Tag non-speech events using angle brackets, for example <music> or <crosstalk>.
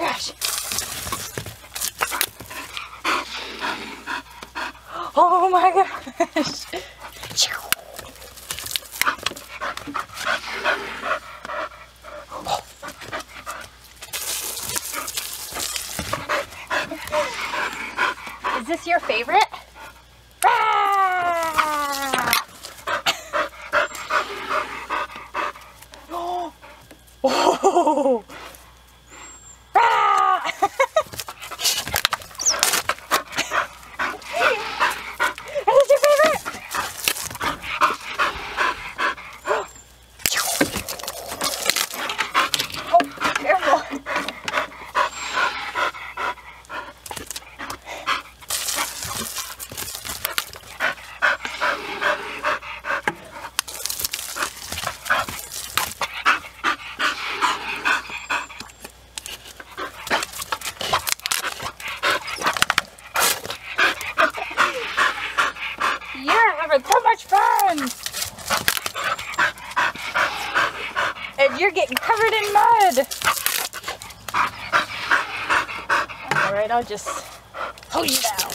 gosh. Oh my gosh. Is this your favorite? Ah! <gasps> Oh! Ah! Is this your favorite? Oh, careful. You're having so much fun! And you're getting covered in mud! Alright, I'll just hold you down.